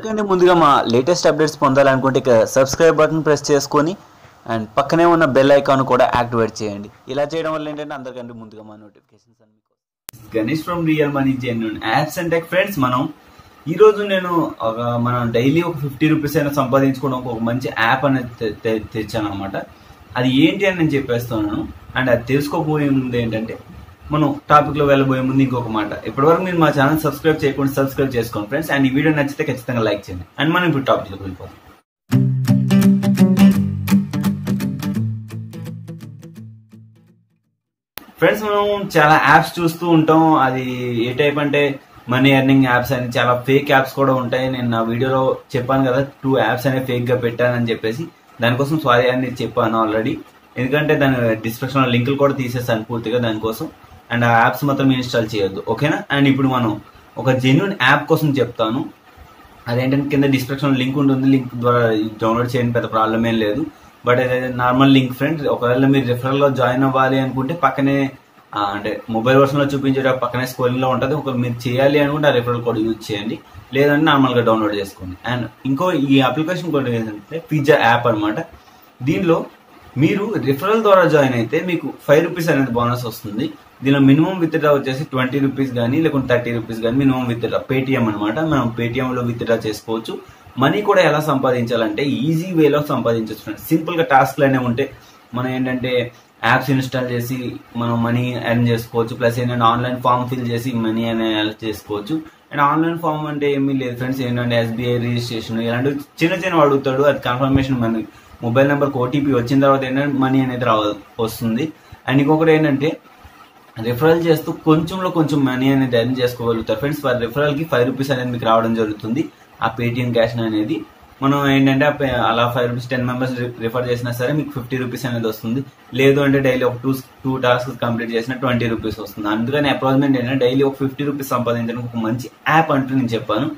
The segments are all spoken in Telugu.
ఎందుకంటే ముందుగా మా లేటెస్ట్ అప్డేట్స్ పొందాలనుకుంటే ఇక సబ్స్క్రైబ్ బటన్ ప్రెస్ చేసుకొని అండ్ పక్కనే ఉన్న బెల్ ఐకాన్ కూడా యాక్టివేట్ చేయండి. ఇలా చేయడం వల్ల ఏంటంటే అందరికంటే ముందుగా మా నోటిఫికేషన్స్ అన్ని Ganesh from real money genuine apps and tech friends మనం ఈ రోజు నేను ఒక మనం డైలీ ఒక ఫిఫ్టీ రూపీస్ అయినా సంపాదించుకోవడం ఒక మంచి యాప్ అనేది తెచ్చాను అనమాట అది ఏంటి అని నేను చెప్పేస్తున్నాను. అండ్ అది తెలుసుకోబోయే ముందు ఏంటంటే మనం టాపిక్లో వెళ్ళబోయే ముందు ఇంకొక మాట. ఇప్పటివరకు మీరు మా ఛానల్ సబ్స్క్రైబ్ చేయకుండా సబ్స్క్రైబ్ చేసుకోండి ఫ్రెండ్స్ అండ్ ఈ వీడియో నచ్చితే ఖచ్చితంగా లైక్ చేయండి. అండ్ మనం ఇప్పుడు టాపిక్లో వెళ్ళిపోతాం ఫ్రెండ్స్ మనం చాలా యాప్స్ చూస్తూ ఉంటాం. అది ఏ టైప్ అంటే మనీ ఎర్నింగ్ యాప్స్ అని చాలా ఫేక్ యాప్స్ కూడా ఉంటాయి. నేను నా వీడియోలో చెప్పాను కదా టూ యాప్స్ అనే ఫేక్గా పెట్టానని చెప్పేసి. దానికోసం సారీ అని చెప్పాను ఆల్రెడీ ఎందుకంటే దాని డిస్క్రిప్షన్ లింకులు కూడా తీసేసాను పూర్తిగా దానికోసం. అండ్ ఆ యాప్స్ మాత్రం ఇన్స్టాల్ చేయొద్దు ఓకేనా? అండ్ ఇప్పుడు మనం ఒక జెన్యున్ యాప్ కోసం చెప్తాను. అదేంటంటే కింద డిస్క్రిప్షన్ లింక్ ఉంటుంది లింక్ ద్వారా డౌన్లోడ్ చేయడం పెద్ద ప్రాబ్లం ఏం లేదు. బట్ అదే నార్మల్ లింక్ ఫ్రెండ్ ఒకవేళ మీరు రిఫరల్లో జాయిన్ అవ్వాలి అనుకుంటే పక్కనే అంటే మొబైల్ వర్షన్లో చూపించే పక్కనే స్కోరింగ్లో ఉంటుంది. ఒక మీరు చేయాలి అనుకుంటే ఆ రిఫరల్ కోడ్ యూజ్ చేయండి. లేదంటే నార్మల్గా డౌన్లోడ్ చేసుకోండి. అండ్ ఇంకో ఈ అప్లికేషన్ కూడా ఏంటంటే పిజ్జా యాప్ అన్నమాట. దీనిలో మీరు రిఫరల్ ద్వారా జాయిన్ అయితే మీకు ఫైవ్ రూపీస్ అనేది బోనస్ వస్తుంది. దీనిలో మినిమం విత్డ్రా వచ్చేసి ట్వంటీ రూపీస్ కానీ లేకుంటే థర్టీ రూపీస్ కానీ మినిమం విత్డ్రా పేటిఎం అనమాట మనం పేటిఎంలో విత్డ్రా చేసుకోవచ్చు. మనీ కూడా ఎలా సంపాదించాలంటే ఈజీ వేలో సంపాదించవచ్చు సింపుల్గా టాస్క్లు అనేవి ఉంటే మనం ఏంటంటే యాప్స్ ఇన్స్టాల్ చేసి మనం మనీ ఎర్న్ చేసుకోవచ్చు. ప్లస్ ఏంటంటే ఆన్లైన్ ఫామ్ ఫిల్ చేసి మనీ అనేది చేసుకోవచ్చు. అండ్ ఆన్లైన్ ఫామ్ అంటే ఏమీ లేదు ఫ్రెండ్స్ ఏంటంటే ఎస్బీఐ రిజిస్ట్రేషన్ ఇలాంటివి చిన్న చిన్న అడుగుతాడు. అది కన్ఫర్మేషన్ మనకి మొబైల్ నెంబర్కి ఓటీపీ వచ్చిన తర్వాత ఏంటంటే మనీ అనేది రావ వస్తుంది. అండ్ ఇంకొకటి ఏంటంటే రిఫరల్ చేస్తూ కొంచెంలో కొంచెం మనీ అనేది ఎర్న్ చేసుకోగలుగుతారు. ఫ్రెండ్స్ ఫర్ రిఫరల్కి ఫైవ్ రూపీస్ అనేది మీకు రావడం జరుగుతుంది. ఆ పేటిఎం క్యాష్ అనేది మనం ఏంటంటే అలా five rupees ten members refer చేసినా సరే మీకు ఫిఫ్టీ రూపీస్ అనేది వస్తుంది. లేదు అంటే డైలీ ఒక టూ టూ టాస్క్ కంప్లీట్ చేసిన ట్వంటీ రూపీస్ వస్తుంది. అందుకని అప్రాక్సిమేట్ ఏంటంటే డైలీ ఒక ఫిఫ్టీ రూపీస్ సంపాదించడానికి ఒక మంచి యాప్ అంటూ నేను చెప్పాను.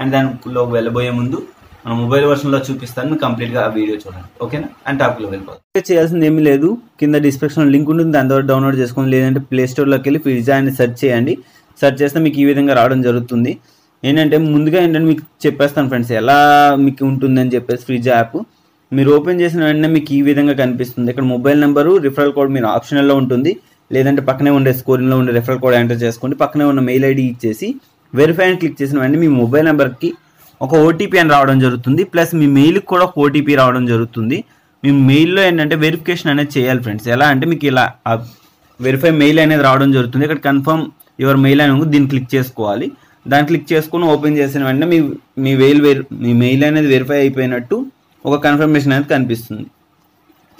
అండ్ దానిలో వెళ్ళబోయే ముందు మన మొబైల్ వర్షన్లో చూపిస్తాను మీరు కంప్లీట్గా ఆ వీడియో చూడండి. ఓకేనా అండ్ టాపిక్లో వెళ్ళిపోతాం చేయాల్సింది ఏమీ లేదు. కింద డిస్క్రిప్షన్ లింక్ ఉంటుంది దాని ద్వారా డౌన్లోడ్ చేసుకోండి లేదంటే ప్లే స్టోర్లోకి వెళ్ళి పిజ్జా అని సెర్చ్ చేయండి. సెర్చ్ చేస్తే మీకు ఈ విధంగా రావడం జరుగుతుంది. ఏంటంటే ముందుగా ఏంటంటే మీకు చెప్పేస్తాను ఫ్రెండ్స్ ఎలా మీకు ఉంటుందని చెప్పేసి ఫ్రిడ్జ్ యాప్ మీరు ఓపెన్ చేసిన వెంటనే మీకు ఈ విధంగా కనిపిస్తుంది. ఇక్కడ మొబైల్ నెంబరు రిఫరల్ కోడ్ మీరు ఆప్షనల్లో ఉంటుంది. లేదంటే పక్కనే ఉండే స్కోరింగ్లో ఉండే రిఫరల్ కోడ్ ఎంటర్ చేసుకోండి. పక్కనే ఉన్న మెయిల్ ఐడి ఇచ్చేసి వెరిఫై అని క్లిక్ చేసిన వెంటనే మీ మొబైల్ నెంబర్కి ఒక ఓటీపీ అని రావడం జరుగుతుంది. ప్లస్ మీ మెయిల్కి కూడా ఒక ఓటీపీ రావడం జరుగుతుంది. మీ మెయిల్లో ఏంటంటే వెరిఫికేషన్ అనేది చేయాలి ఫ్రెండ్స్ ఎలా అంటే మీకు ఇలా వెరిఫై మెయిల్ అనేది రావడం జరుగుతుంది. ఇక్కడ కన్ఫర్మ్ యువర్ మెయిల్ అని దీన్ని క్లిక్ చేసుకోవాలి. దాన్ని క్లిక్ చేసుకుని ఓపెన్ చేసిన వెంటనే మీ మీ మెయిల్ మీ మెయిల్ అనేది వెరిఫై అయిపోయినట్టు ఒక కన్ఫర్మేషన్ అనేది కనిపిస్తుంది.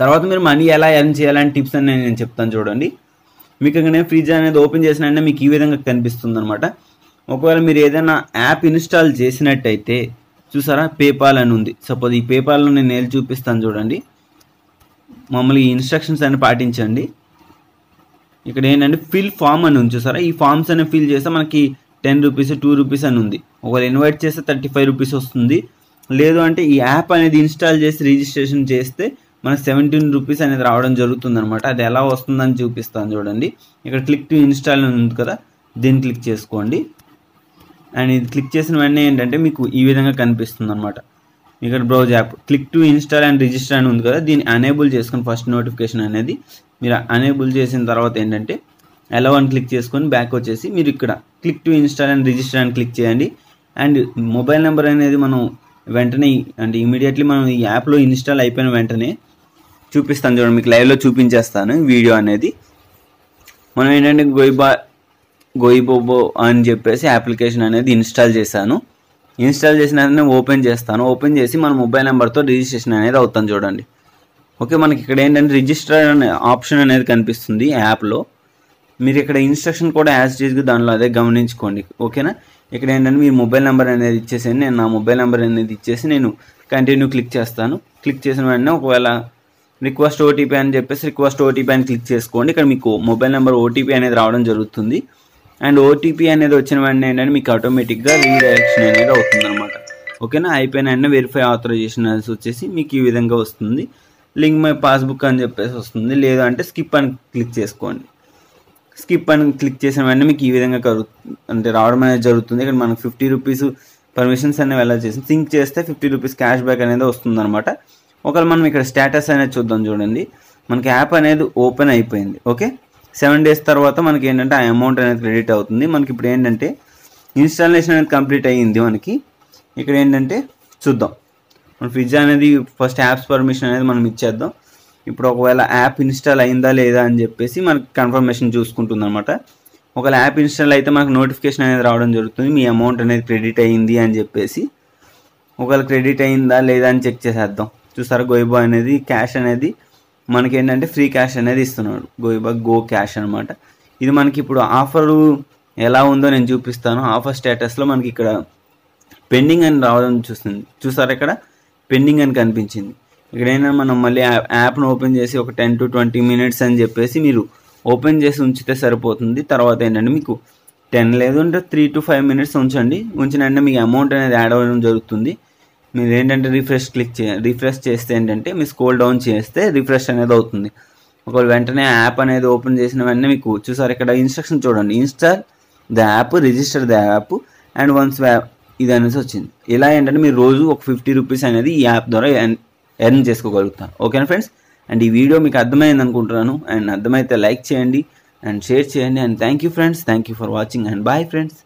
తర్వాత మీరు మనీ ఎలా ఎర్న్ చేయాలని టిప్స్ అని నేను చెప్తాను చూడండి. మీకు ఇక్కడ ఫ్రిడ్జ్ అనేది ఓపెన్ చేసిన వెంటనే మీకు ఈ విధంగా కనిపిస్తుంది అనమాట ఒకవేళ మీరు ఏదైనా యాప్ ఇన్స్టాల్ చేసినట్టయితే చూసారా? పేపాల్ అని ఉంది. సపోజ్ ఈ పేపాల్లో నేను నేను చూపిస్తాను చూడండి. మమ్మల్ని ఈ ఇన్స్ట్రక్షన్స్ అని పాటించండి. ఇక్కడ ఏంటంటే ఫిల్ ఫామ్ అని ఉంది చూసారా? ఈ ఫామ్స్ అని ఫిల్ చేస్తే మనకి టెన్ రూపీస్ టూ రూపీస్ అని ఉంది. ఒకవేళ ఇన్వైట్ చేస్తే థర్టీ ఫైవ్ రూపీస్ వస్తుంది. లేదు అంటే ఈ యాప్ అనేది ఇన్స్టాల్ చేసి రిజిస్ట్రేషన్ చేస్తే మనకు సెవెంటీన్ రూపీస్ అనేది రావడం జరుగుతుంది అనమాట అది ఎలా వస్తుందని చూపిస్తాను చూడండి. ఇక్కడ క్లిక్ టు ఇన్స్టాల్ అని ఉంది కదా. దీన్ని క్లిక్ చేసుకోండి. అండ్ ఇది క్లిక్ చేసిన వెంటనే ఏంటంటే మీకు ఈ విధంగా కనిపిస్తుంది అనమాట ఇక్కడ browse app. Click to install and register అని ఉంది కదా దీన్ని అనేబుల్ చేసుకొని ఫస్ట్ నోటిఫికేషన్ అనేది మీరు అనేబుల్ చేసిన తర్వాత ఏంటంటే ఎలా అని క్లిక్ చేసుకొని బ్యాక్ వచ్చేసి మీరు ఇక్కడ click to install and register అని క్లిక్ చేయండి. అండ్ మొబైల్ నెంబర్ అనేది మనం వెంటనే అంటే ఇమీడియట్లీ మనం ఈ యాప్లో ఇన్స్టాల్ అయిపోయిన వెంటనే చూపిస్తాను చూడండి మీకు లైవ్లో చూపించేస్తాను వీడియో అనేది. మనం ఏంటంటే గోయిబా గోయిబోబో అని చెప్పేసి అప్లికేషన్ అనేది ఇన్స్టాల్ చేశాను. ఇన్స్టాల్ చేసిన వెంటనే ఓపెన్ చేస్తాను. ఓపెన్ చేసి మన మొబైల్ నెంబర్తో రిజిస్ట్రేషన్ అనేది అవుతాను చూడండి. ఓకే మనకి ఇక్కడ ఏంటంటే రిజిస్టర్ అనే ఆప్షన్ అనేది కనిపిస్తుంది యాప్లో మీరు ఇక్కడ ఇన్స్ట్రక్షన్ కూడా యాజ్ చేసి దానిలో అదే గమనించుకోండి. ఓకేనా ఇక్కడ ఏంటంటే మీ మొబైల్ నెంబర్ అనేది ఇచ్చేసి నేను నా మొబైల్ నెంబర్ అనేది ఇచ్చేసి నేను కంటిన్యూ క్లిక్ చేస్తాను. క్లిక్ చేసిన వెంటనే ఒకవేళ రిక్వెస్ట్ ఓటీపీ అని చెప్పేసి రిక్వెస్ట్ ఓటీపీ అని క్లిక్ చేసుకోండి. ఇక్కడ మీకు మొబైల్ నెంబర్ ఓటీపీ అనేది రావడం జరుగుతుంది. అండ్ ఓటీపీ అనేది వచ్చిన వెంటనే ఏంటంటే మీకు ఆటోమేటిక్గా రీడైరెక్షన్ అనేది అవుతుంది అనమాట ఓకేనా? అయిపోయిన వెంటనే వెరిఫై ఆథరైజేషన్ అనేసి వచ్చేసి మీకు ఈ విధంగా వస్తుంది. లింక్ మై పాస్బుక్ అని చెప్పేసి వస్తుంది. లేదు అంటే స్కిప్ అని క్లిక్ చేసుకోండి. స్కిప్ అని క్లిక్ చేసిన వెంటనే మీకు ఈ విధంగా కలుగు అంటే రావడం అనేది జరుగుతుంది. ఇక్కడ మనకు ఫిఫ్టీ రూపీస్ పర్మిషన్స్ అనేవి ఎలా చేసి సింక్ చేస్తే ఫిఫ్టీ రూపీస్ క్యాష్ బ్యాక్ అనేది వస్తుంది అనమాట ఒకవేళ మనం ఇక్కడ స్టేటస్ అనేది చూద్దాం చూడండి. మనకి యాప్ అనేది ఓపెన్ అయిపోయింది. ఓకే? సెవెన్ డేస్ తర్వాత మనకి ఏంటంటే ఆ అమౌంట్ అనేది క్రెడిట్ అవుతుంది. మనకి ఇప్పుడు ఏంటంటే ఇన్స్టాలేషన్ అనేది కంప్లీట్ అయ్యింది మనకి. ఇక్కడ ఏంటంటే చూద్దాం. మన ఫ్రిడ్జ్ అనేది ఫస్ట్ యాప్స్ పర్మిషన్ అనేది మనం ఇచ్చేద్దాం. ఇప్పుడు ఒకవేళ యాప్ ఇన్స్టాల్ అయిందా లేదా అని చెప్పేసి మనకి కన్ఫర్మేషన్ చూసుకుంటుంది అనమాట ఒకవేళ యాప్ ఇన్స్టాల్ అయితే మనకు నోటిఫికేషన్ అనేది రావడం జరుగుతుంది. మీ అమౌంట్ అనేది క్రెడిట్ అయ్యింది అని చెప్పేసి. ఒకవేళ క్రెడిట్ అయిందా లేదా అని చెక్ చేసేద్దాం. చూసారా గోయిబా అనేది క్యాష్ అనేది మనకి ఏంటంటే ఫ్రీ క్యాష్ అనేది ఇస్తున్నాడు. గోయిబా గో క్యాష్ అనమాట ఇది మనకి ఇప్పుడు ఆఫర్ ఎలా ఉందో నేను చూపిస్తాను. ఆఫర్ స్టేటస్లో మనకి ఇక్కడ పెండింగ్ అని రావడం చూస్తుంది. చూసారా ఇక్కడ? పెండింగ్ అని కనిపించింది. ఇక్కడైనా మనం మళ్ళీ యాప్- యాప్ను ఓపెన్ చేసి ఒక టెన్ టు ట్వంటీ మినిట్స్ అని చెప్పేసి మీరు ఓపెన్ చేసి ఉంచితే సరిపోతుంది. తర్వాత ఏంటంటే మీకు టెన్ లేదు అంటే త్రీ టు ఫైవ్ మినిట్స్ ఉంచండి. ఉంచిన వెంటనే మీకు అమౌంట్ అనేది యాడ్ అవ్వడం జరుగుతుంది. మీరు ఏంటంటే రిఫ్రెష్ క్లిక్ చే రిఫ్రెష్ చేస్తే ఏంటంటే మీ స్కోల్ డౌన్ చేస్తే రిఫ్రెష్ అనేది అవుతుంది. ఒకవేళ వెంటనే యాప్ అనేది ఓపెన్ చేసిన వెంటనే మీకు చూసారు ఇక్కడ ఇన్స్ట్రక్షన్ చూడండి. Install the app register the app and once ఇది అనేసి వచ్చింది. ఇలా ఏంటంటే మీరు రోజు ఒక ఫిఫ్టీ రూపీస్ అనేది ఈ యాప్ ద్వారా ఎర్న్ చేసుకోగలుగుతారు ఓకేనా ఫ్రెండ్స్ అండ్ ఈ వీడియో మీకు అర్థమైంది అనుకుంటున్నాను. అండ్ అర్థమైతే లైక్ చేయండి అండ్ షేర్ చేయండి. And thank you friends thank you for watching and bye friends